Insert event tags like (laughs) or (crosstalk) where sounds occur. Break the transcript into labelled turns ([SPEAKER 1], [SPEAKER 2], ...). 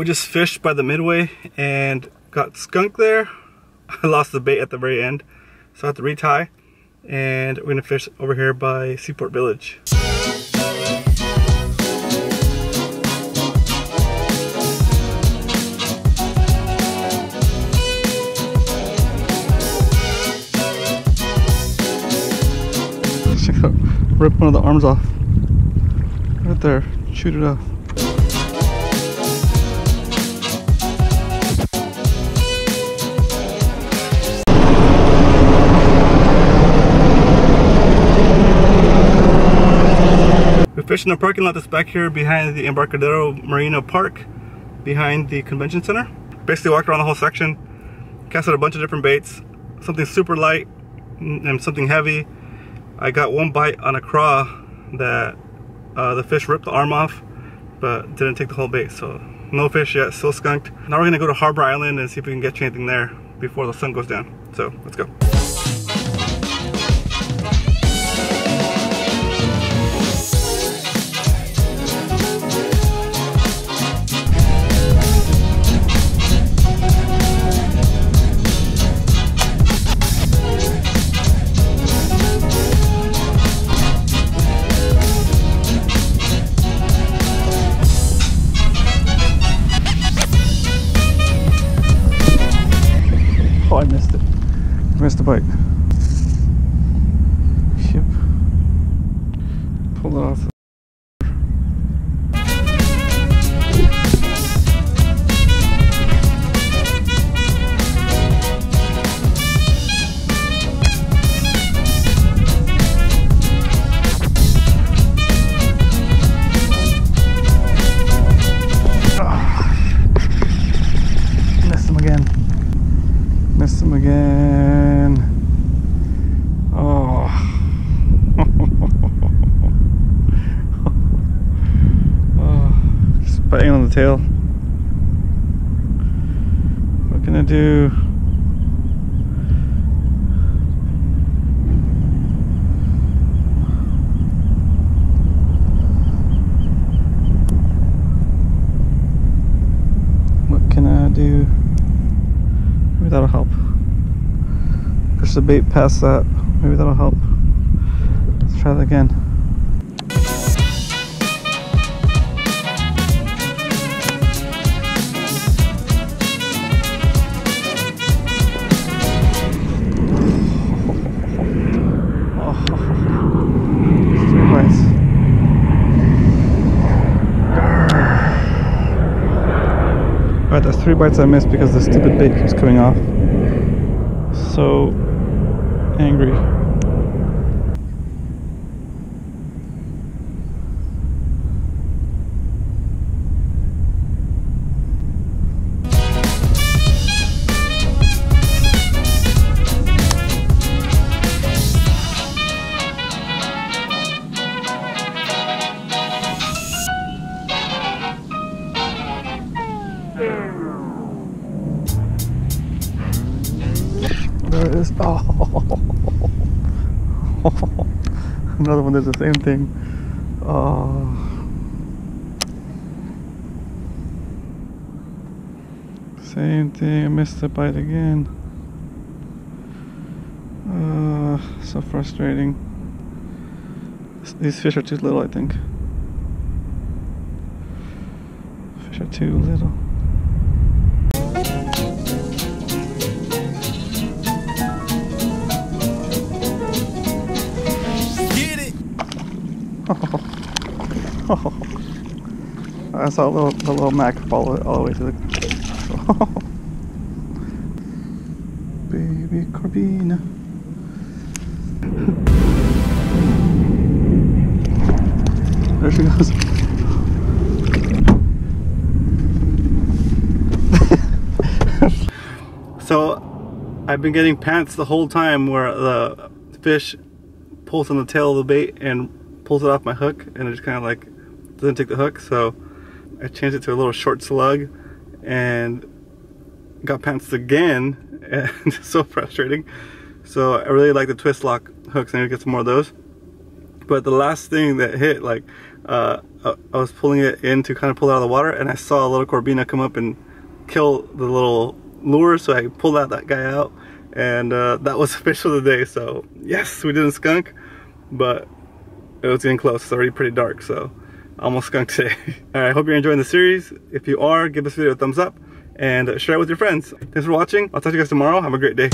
[SPEAKER 1] We just fished by the midway and got skunk there. (laughs) I lost the bait at the very end, so I have to retie. And we're gonna fish over here by Seaport Village. (laughs) Rip one of the arms off. Right there, shoot it off. We fished in the parking lot that's back here behind the Embarcadero Marina Park, behind the convention center. Basically walked around the whole section, casted a bunch of different baits, something super light and something heavy. I got one bite on a craw that uh, the fish ripped the arm off, but didn't take the whole bait, so no fish yet, still skunked. Now we're gonna go to Harbor Island and see if we can catch anything there before the sun goes down. So let's go. Oh, I missed it. Missed the bite. Yep. Pulled it off. Biting on the tail. What can I do? What can I do? Maybe that'll help. Push the bait past that. Maybe that'll help. Let's try that again. That's three bites I missed because the stupid bait keeps coming off. So angry. Oh. (laughs) Another one does the same thing. Oh. Same thing. I missed the bite again. Uh, so frustrating. These fish are too little, I think. Fish are too little. (laughs) I saw a little, little Mac follow it all the way to the. (laughs) Baby Corbina. (laughs) there she goes. so, I've been getting pants the whole time where the fish pulls on the tail of the bait and pulls it off my hook, and it just kind of like doesn't take the hook. So I changed it to a little short slug, and got pants again, (laughs) and so frustrating. So I really like the twist lock hooks, and I need to get some more of those. But the last thing that hit, like, uh, I was pulling it in to kind of pull it out of the water and I saw a little Corbina come up and kill the little lure so I pulled out that guy out and uh, that was (laughs) the fish the day so yes we didn't skunk but it was getting close. It's already pretty dark so almost skunked today. (laughs) All right I hope you're enjoying the series. If you are give this video a thumbs up and share it with your friends. Thanks for watching. I'll talk to you guys tomorrow. Have a great day